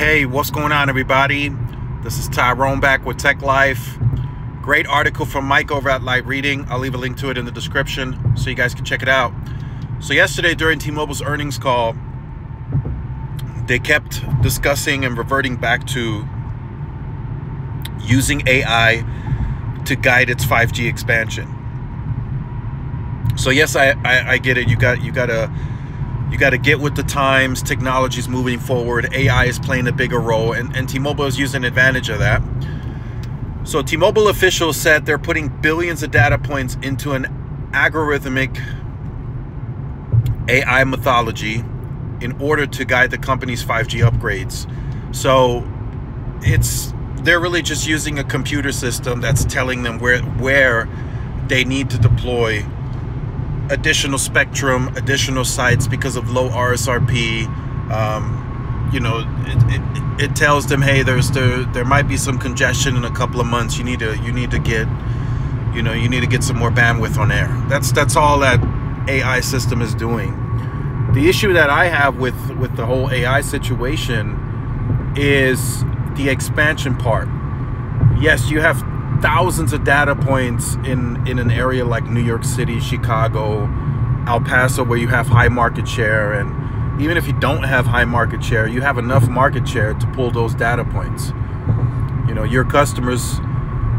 Hey, what's going on, everybody? This is Tyrone back with Tech Life. Great article from Mike over at Light Reading. I'll leave a link to it in the description so you guys can check it out. So, yesterday during T Mobile's earnings call, they kept discussing and reverting back to using AI to guide its 5G expansion. So yes, I, I, I get it. You got you gotta you gotta get with the times. Technology is moving forward. AI is playing a bigger role, and, and T-Mobile is using advantage of that. So T-Mobile officials said they're putting billions of data points into an algorithmic AI mythology in order to guide the company's 5G upgrades. So it's they're really just using a computer system that's telling them where where they need to deploy additional spectrum, additional sites because of low RSRP. Um, you know, it, it, it, tells them, hey, there's there there might be some congestion in a couple of months. You need to you need to get, you know, you need to get some more bandwidth on air. That's that's all that AI system is doing. The issue that I have with with the whole AI situation is the expansion part. Yes, you have thousands of data points in in an area like New York City, Chicago, El Paso where you have high market share and even if you don't have high market share, you have enough market share to pull those data points. You know, your customers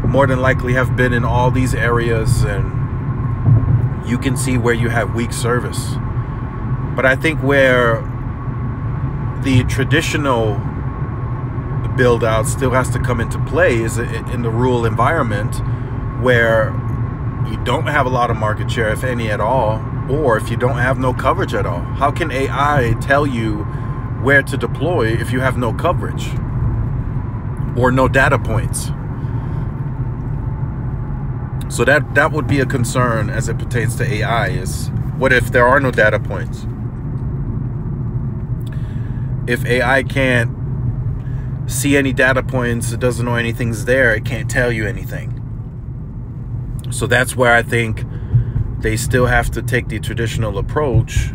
more than likely have been in all these areas and you can see where you have weak service. But I think where the traditional build out still has to come into play is in the rural environment where you don't have a lot of market share, if any at all, or if you don't have no coverage at all. How can AI tell you where to deploy if you have no coverage or no data points? So that that would be a concern as it pertains to AI is what if there are no data points? If AI can't see any data points, it doesn't know anything's there, it can't tell you anything. So that's where I think they still have to take the traditional approach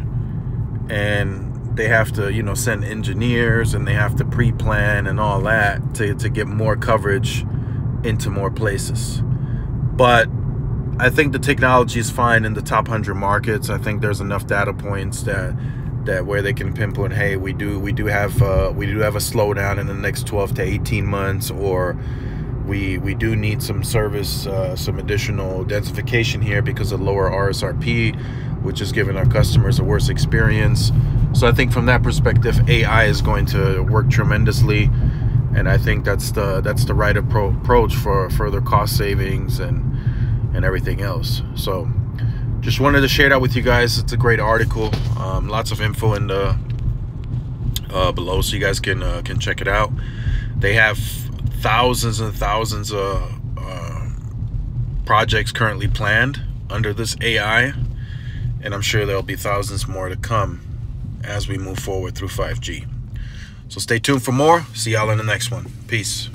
and they have to, you know, send engineers and they have to pre-plan and all that to, to get more coverage into more places. But I think the technology is fine in the top 100 markets. I think there's enough data points that that where they can pinpoint, hey, we do we do have uh, we do have a slowdown in the next 12 to 18 months, or we we do need some service, uh, some additional densification here because of lower RSRP, which is giving our customers a worse experience. So I think from that perspective, AI is going to work tremendously, and I think that's the that's the right appro approach for further cost savings and and everything else. So just wanted to share that with you guys. It's a great article. Um, lots of info in the uh, below, so you guys can uh, can check it out. They have thousands and thousands of uh, projects currently planned under this AI, and I'm sure there'll be thousands more to come as we move forward through 5G. So stay tuned for more. See y'all in the next one. Peace.